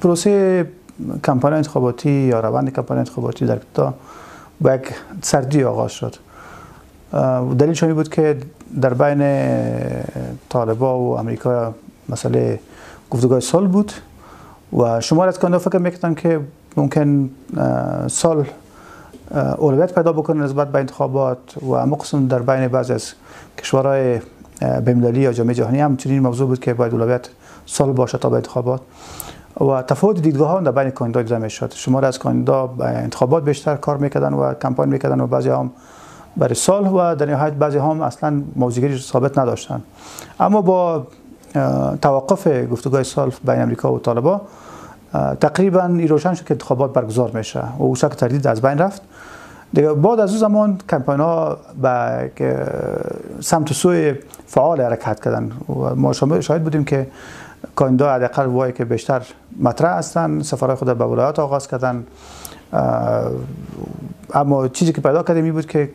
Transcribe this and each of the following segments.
پروسه کمپانی انتخاباتی یا روند کمپانی انتخاباتی در تا با یک سردی آغاز شد. دلیل شمی بود که در بین طالبا و امریکا مسئله گفتگاه سال بود و شما از کنده فکر می‌کنن که ممکن سال اولویت پیدا بکنه نسبت به انتخابات و مخصوصا در بین بعض از کشورهای بین‌المللی یا جامعه جهانی. هم چنین موضوع بود که باید اولویت سال باشه تا به انتخابات. و تفاوت دیدگاه ها در بین کاندیدا دیده می‌شد شما از کاندیدا به انتخابات بیشتر کار می‌کردن و کمپاین می‌کردن و بعضی هم برای سال و در نهایت بعضی هم اصلا موضوعگیری ثابت نداشتن. اما با توقف گفتگوهای سال بین امریکا و طالبا تقریبا روشن شد که انتخابات برگزار میشه و او شک تردید از بین رفت. دیگه بعد از اون زمان کمپاین ها به سمت سوی فعال حرکت کردن و ما شاهد بودیم که کاندیدا حداقل وای که بیشتر مطرح هستن. سفرهای خود به ولایات آغاز کردن. اما چیزی که پیدا کردیم این بود که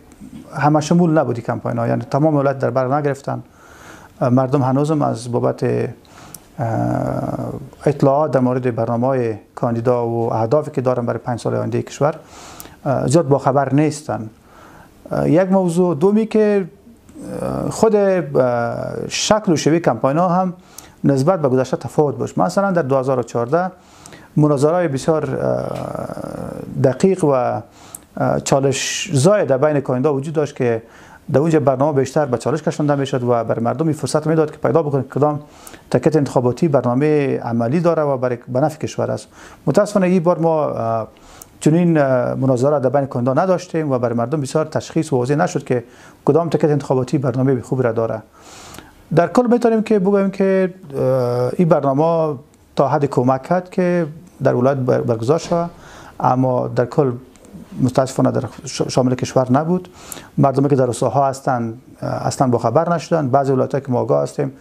همه شمول نبودی کمپاین ها. یعنی تمام ولایت در بر نگرفتن. مردم هنوزم از بابت اطلاعات در مورد برنامه های کاندیدا و اهدافی که دارن برای پنج سال آینده کشور زیاد با خبر نیستن یک موضوع دومی که خود شکل و شوی کمپاین ها هم نسبت به گذشته تفاوت باش. مثلا در 2014 مناظره بسیار دقیق و چالش زای در بین کاندیدا وجود داشت که در اونجا برنامه بیشتر به چالش کشانده می‌شد و برای مردم فرصت می‌داد که پیدا بکنه کدام تکت انتخاباتی برنامه عملی داره و برای بنفع کشور است. متاسفانه این بار ما چنین مناظره در بین کاندیدا نداشتیم و برای مردم بسیار تشخیص واضح نشد که کدام تکت انتخاباتی برنامه خوبی را داره. در کل می‌تونیم که بگوییم که این برنامه تا حد کمک کرد که در ولایت برگزار شود. اما در کل متاسفانه در شامل کشور نبود. مردمی که در ها هستن اصلا با خبر نشدن. بعضی ولایت‌ها که ما آگاه هستیم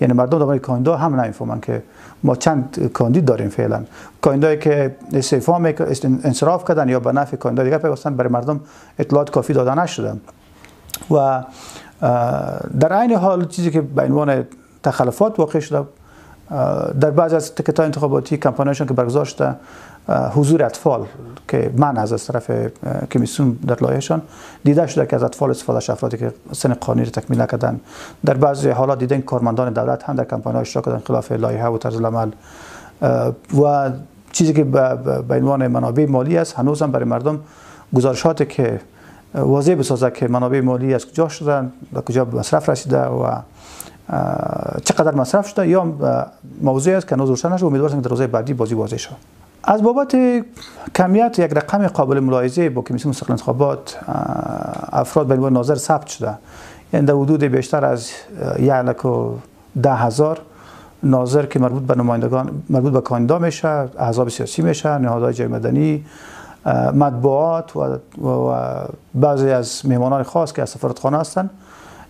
یعنی مردم در کاندیدا هم نمی‌فهمن که ما چند کاندید داریم فعلا. کاندیدایی که استعفا انصراف کردن یا به نفع کاندید دیگه پیوستن برای مردم اطلاعات کافی داده نشدن. و در عین حال چیزی که به عنوان تخلفات واقع شده در بعض از تکت انتخاباتی کمپانیشون که برگزار شده حضور اطفال که من از طرف کمیسیون در لایحشان دیده شده که از اطفال استفاده افرادی که سن قانونی رو تکمیل نکردن. در بعضی حالات دیدن کارمندان دولت هم در کمپاین ها اشتراک کردن خلاف لایحه و طرز العمل. و چیزی که به عنوان منابع مالی است هنوز هم برای مردم گزارشاتی که واضح بسازه که منابع مالی از کجا شدن و کجا مصرف رسیده و چقدر مصرف شده یا موضوعی است که هنوز روشن نشده. امیدوارم که در روزهای بعدی بازی واضح شود از بابت کمیت یک رقم قابل ملاحظه با کمیسیون مستقل انتخابات افراد به عنوان ناظر ثبت شده. یعنی در حدود بیشتر از یک و ده هزار ناظر که مربوط به نمایندگان مربوط به کاندیدا میشه احزاب سیاسی میشه نهادهای جای مدنی مطبوعات و, و بعضی از مهمانان خاص که از سفارتخانه هستن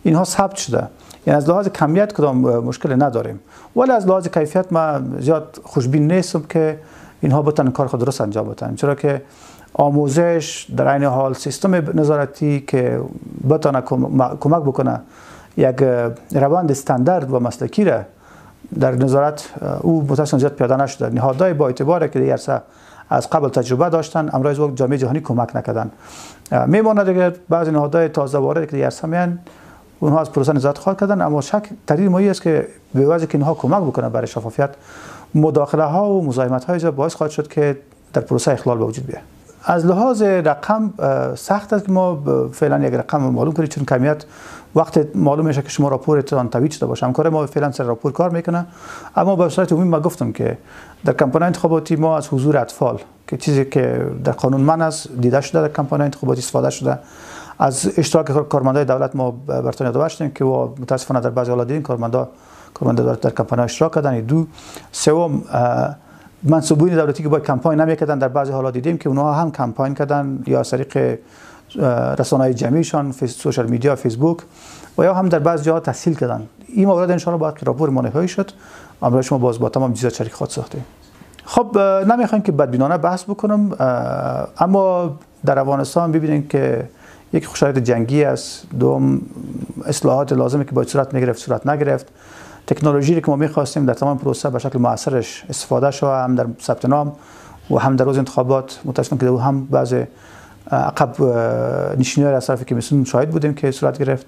اینها ثبت شده. یعنی از لحاظ کمیت کدام مشکل نداریم. ولی از لحاظ کیفیت ما زیاد خوشبین نیستم که اینها بتونن کار خود درست انجام بدن. چرا که آموزش در عین حال سیستم نظارتی که بتونه کمک بکنه یک روند استاندارد و مسلکی را در نظارت او متاسفانه زیاد پیاده نشده. نهادهای با اعتبار که دیگر از قبل تجربه داشتن امروز وقت جامعه جهانی کمک نکردن. میمونه دیگه بعضی نهادهای تازه وارد که سمیان اونها از پروسه نظارت خواهد کردن اما شک تردید مایی است که به وجه که اینها کمک بکنه برای شفافیت مداخله ها و مزاحمت های باعث خواهد شد که در پروسه اخلال به وجود بیاد. از لحاظ رقم سخت است که ما فعلا یک رقم معلوم کنیم چون کمیت وقت معلوم میشه که شما راپورتان تویید شده باشه. همکار ما فعلا سر راپور کار می‌کنه. اما به صورت عمومی ما گفتم که در کمپانی انتخاباتی ما از حضور اطفال که چیزی که در قانون من است دیده شده در کمپانی انتخاباتی استفاده شده. از اشتراک کارمندای دولت ما برتون داشتیم که متاسفانه در بعضی حالات دیدیم کارمندا کارمندا دولت در کمپانی اشتراک کردن. دو. سوم منصوبین دولتی که با کمپاین نمی‌کردن در بعضی حالات دیدیم که اونها هم کمپاین کردن یا از رسانه جمعیشان سوشال میدیا فیسبوک و یا هم در بعض جاها تحصیل کردن. این مورد ان باید که راپور ما شد. امروز شما باز با تمام چیزا شریک خود ساختیم خب نمی‌خوایم که بدبینانه بحث بکنم اما در افغانستان ببینید که یک شرایط جنگی است. دوم اصلاحات لازمه که باید صورت می‌گرفت صورت نگرفت. تکنولوژی که ما می‌خواستیم در تمام پروسه به شکل موثرش استفاده شود هم در ثبت نام و هم در روز انتخابات. متاسفم که هم بعض عقب نشینی از طرف کمیسیون شاهد بودیم که صورت گرفت.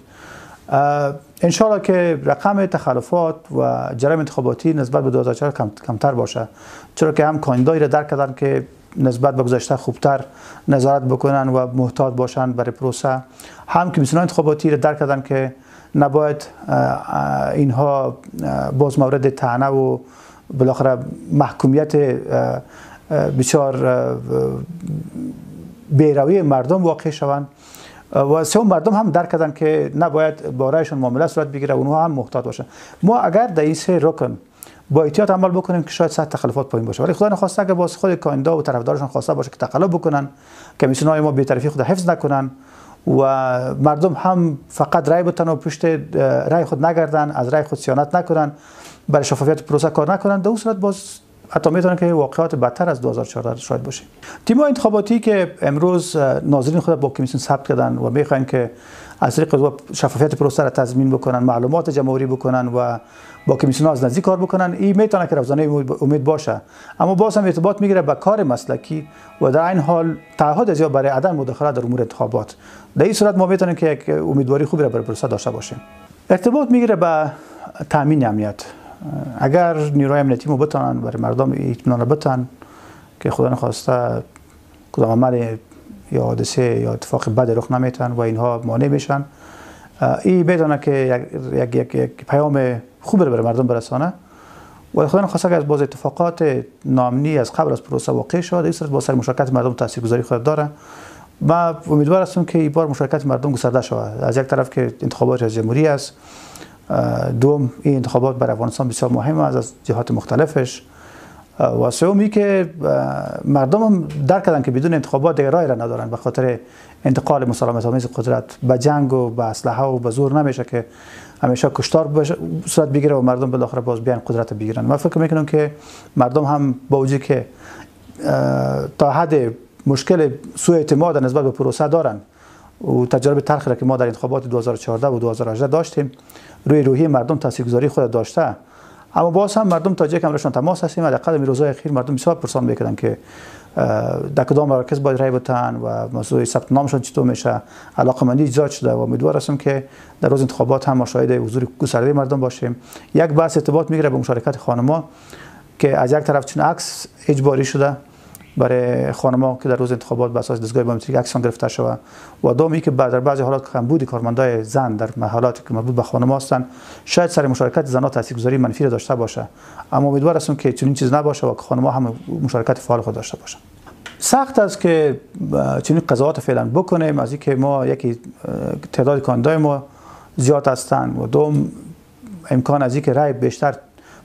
انشاءالله که رقم تخلفات و جرم انتخاباتی نسبت به 2004 کم، کمتر باشه. چرا که هم کاندیدایی را درک کردن که نسبت به گذشته خوبتر نظارت بکنن و محتاط باشن برای پروسه. هم کمیسیون انتخاباتی را درک کردن که نباید اینها باز مورد تعنه و بالاخره محکومیت بسیار بیروی مردم واقع شوند. و سه مردم هم درک کردن که نباید بارایشون معامله صورت بگیره اونها هم محتاط باشن. ما اگر در این سه رکن با احتیاط عمل بکنیم که شاید سطح تخلفات پایین باشه. ولی خدا نخواسته که باز خود کایندا و طرفدارشون خواسته باشه که تقلب بکنن کمیسیون های ما بی‌طرفی خود حفظ نکنن و مردم هم فقط رای بتن و پشت رای خود نگردن از رای خود سیانت نکنن برای شفافیت پروسه کار نکنن در صورت باز حتی می‌تونه که واقعات بدتر از 2014 شاید باشه. تیم انتخاباتی که امروز ناظرین خود با کمیسیون ثبت کردن و می‌خواین که از طریق شفافیت پروسه را تضمین بکنن معلومات جمهوری بکنن و با کمیسیون از نزدیک کار بکنن این می‌تونه که روزانه امید باشه. اما باز هم ارتباط می‌گیره به کار مسلکی و در این حال تعهد از برای عدم مداخله در امور انتخابات. در این صورت ما می‌تونیم که یک امیدواری خوبی را برای پروسه داشته باشیم. ارتباط می‌گیره به تامین امنیت. اگر نیروی امنیتی ما بتانن برای مردم اطمینان بتن که خدا نخواسته کدام عمل یا حادثه یا اتفاق بد رخ نمیتن و اینها مانع میشن این بدانه که یک, یک, یک پیام خوب برای مردم برسانه. و خدا نخواسته که از باز اتفاقات نامنی از قبل از پروسه واقع شد این با سر مشارکت مردم تاثیرگذاری خود داره ما امیدوار هستم که این بار مشارکت مردم گسترده شود. از یک طرف که انتخابات جمهوری است دوم این انتخابات بر افغانستان بسیار مهم است از جهات مختلفش. و سومی که مردم هم درک کردن که بدون انتخابات دیگر رای را ندارن به خاطر انتقال مسالمت آمیز قدرت به جنگ و به اسلحه و به زور نمیشه که همیشه کشتار صورت بگیره و مردم بالاخره باز بیان قدرت بگیرن. من فکر می‌کنم که مردم هم با وجود که تا حد مشکل سوء اعتماد نسبت به پروسه دارن. و تجربه تلخی که ما در انتخابات 2014 و 2018 داشتیم روی روحی مردم تاثیرگذاری خود داشته. اما باز هم مردم تا جایی که همرشان تماس هستیم در قدم روزهای اخیر مردم بسیار پرسان می‌کردن که در کدام مراکز باید رای بتن و موضوع ثبت نامشون چطور میشه. علاقه مندی ایجاد شده و امیدوار هستم که در روز انتخابات هم شاهد حضور گسترده مردم باشیم. یک بحث ارتباط می‌گیره به مشارکت خانما که از یک طرف چون عکس اجباری شده برای خانم‌ها که در روز انتخابات به اساس دستگاه بیومتریک عکسان گرفته شود و دومی که در بعضی حالات کمبود کارمندای زن در محلات که مربوط به خانم‌ها هستند شاید سر مشارکت زنها تاثیرگذاری منفی داشته باشه. اما امیدوار هستم که چنین چیز نباشه و خانم‌ها هم مشارکت فعال خود داشته باشند. سخت است که چنین قضاوت فعلا بکنیم. از اینکه ما یکی تعداد کاندای ما زیاد هستند و دوم امکان از اینکه رای بیشتر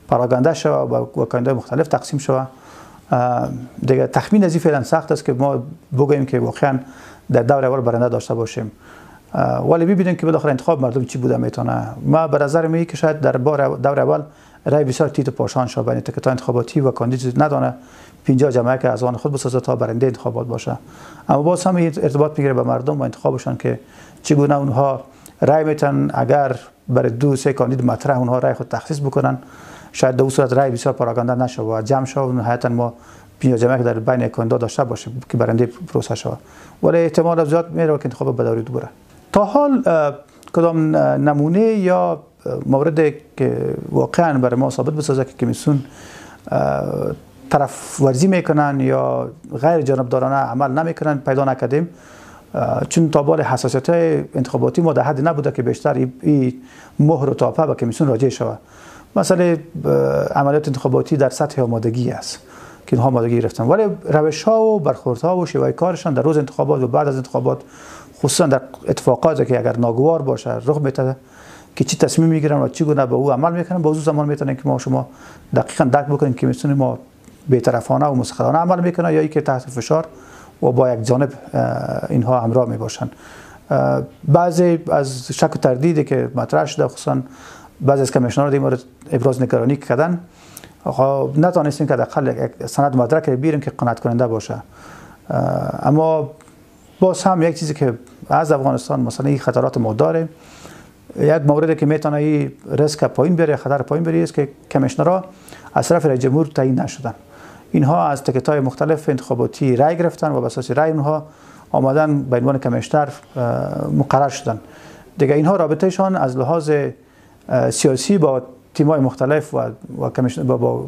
پراگنده شود و کاندای مختلف تقسیم شود. دیگه تخمین از این فعلا سخت است که ما بگوییم که واقعا در دور اول برنده داشته باشیم. ولی ببینیم که بالاخره انتخاب مردم چی بوده می‌تونه. ما به نظر می که شاید در دور اول رای بسیار تیت پاشان شد بین تکتا انتخاباتی و کاندید ندانه 50 جمعه که از آن خود بسازه تا برنده انتخابات باشه. اما باز هم ارتباط می‌گیره به مردم و انتخابشان که چگونه اونها رای میتن. اگر برای دو سه کاندید مطرح اونها رای خود تخصیص بکنن شاید در صورت رای بسیار پراگنده نشه و جمع شد و نهایتا ما پنج جمعه که در بین کندا داشته باشیم که برنده پروسه شود. ولی احتمال زیاد میره که انتخاب بداری دوباره. تا حال کدام نمونه یا مورد که واقعا برای ما ثابت بسازه که کمیسیون طرف ورزی می‌کنن یا غیر جانبدارانه عمل نمی‌کنن پیدا نکردیم. چون تا بال حساسیت انتخاباتی ما در حد نبوده که بیشتر این مهر و تاپه به کمیسیون راجع شود. مسئله عملیات انتخاباتی در سطح آمادگی است که اینها آمادگی گرفتن. ولی روش ها و برخورد ها و شیوه کارشان در روز انتخابات و بعد از انتخابات خصوصا در اتفاقاتی که اگر ناگوار باشه رخ میده که چی تصمیم می‌گیرن و چی گونه به او عمل می‌کنن با زمان می‌تونن که ما شما دقیقا درک بکنیم که می‌تونیم ما بی‌طرفانه و مسخرانه عمل می‌کنن یا اینکه تحت فشار و با یک جانب اینها همراه می‌باشن. بعضی از شک و تردیدی که مطرح شده خصوصا بعضی از کمیشنرها مورد ابراز نگرانی کردن خب نتونستیم که حداقل سند مدرک بیریم که قناعت کننده باشه. اما باز هم یک چیزی که از افغانستان مثلا این خطرات ما داره یک موردی که می‌تونه این ریسک پایین بره خطر پایین بره است که کمیشنرها از طرف رئیس جمهور تعیین نشدن. اینها از تکت های مختلف انتخاباتی رای گرفتن و بساسی رای اونها آمدن به عنوان کمیشنر مقرر شدن. دیگه اینها رابطهشان از لحاظ سیاسی با تیم های مختلف و, و با, با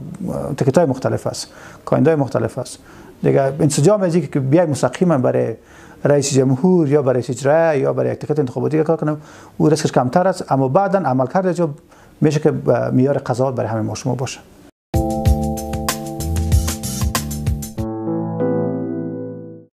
تکت های مختلف است کاینده مختلف است. دیگه انسجام از که بیای مستقیما برای رئیس جمهور یا برای اجرایی یا برای تکت انتخاباتی کار کنم او ریسکش کمتر است اما بعدا جو میشه که میار قضاوت برای همه ما شما باشه.